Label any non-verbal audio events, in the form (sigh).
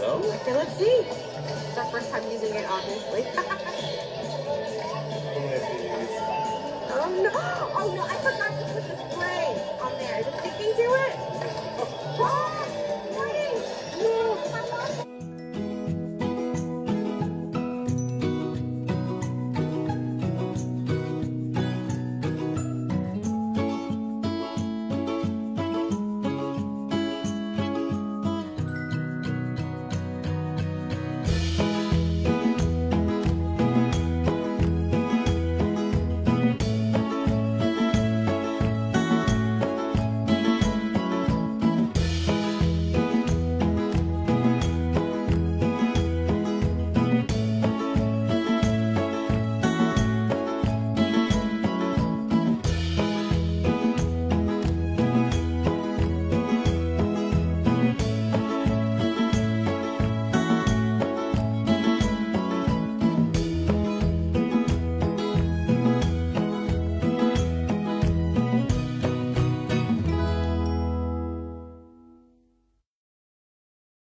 Okay, let's see. It's our first time using it, obviously. (laughs) oh no! Oh no! I forgot